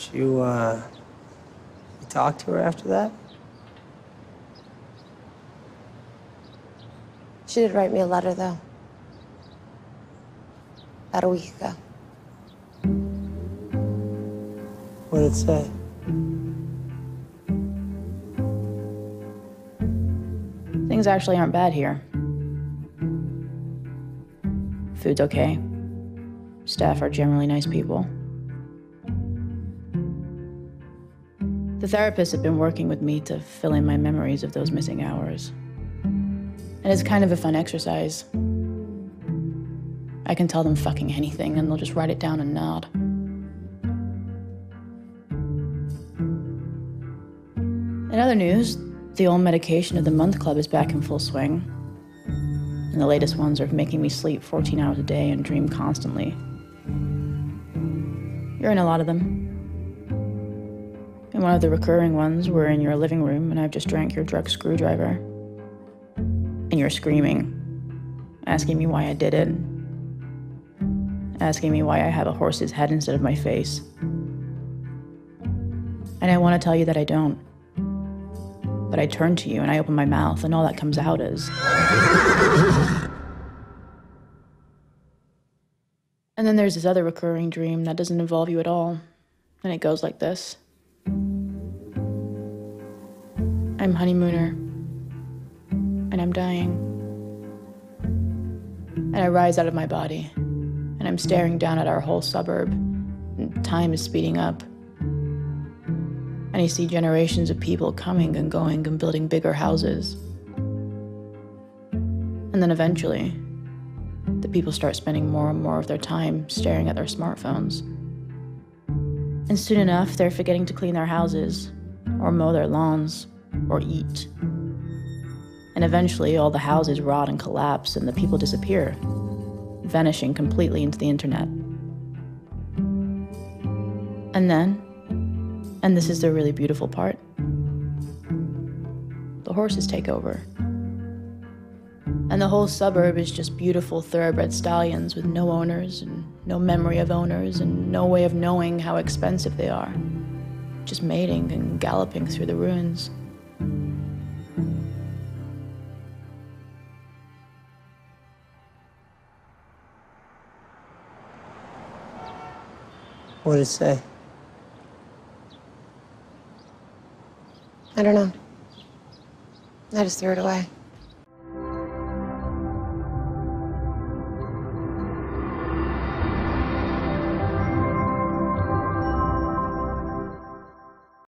Did you, uh, you talk to her after that? She did write me a letter, though. About a week ago. What did it say? Things actually aren't bad here. Food's okay. Staff are generally nice people. The therapists have been working with me to fill in my memories of those missing hours. And it's kind of a fun exercise. I can tell them fucking anything and they'll just write it down and nod. In other news, the old medication of the month club is back in full swing. And the latest ones are making me sleep 14 hours a day and dream constantly. You're in a lot of them. And one of the recurring ones, we're in your living room and I've just drank your drug screwdriver. And you're screaming, asking me why I did it, asking me why I have a horse's head instead of my face. And I want to tell you that I don't. But I turn to you and I open my mouth, and all that comes out is. and then there's this other recurring dream that doesn't involve you at all. And it goes like this I'm Honeymooner, and I'm dying. And I rise out of my body, and I'm staring down at our whole suburb, and time is speeding up. And you see generations of people coming and going and building bigger houses. And then eventually, the people start spending more and more of their time staring at their smartphones. And soon enough, they're forgetting to clean their houses, or mow their lawns, or eat. And eventually, all the houses rot and collapse, and the people disappear, vanishing completely into the internet. And then, and this is the really beautiful part. The horses take over. And the whole suburb is just beautiful thoroughbred stallions with no owners and no memory of owners and no way of knowing how expensive they are. Just mating and galloping through the ruins. What did it say? I don't know. I just threw it away.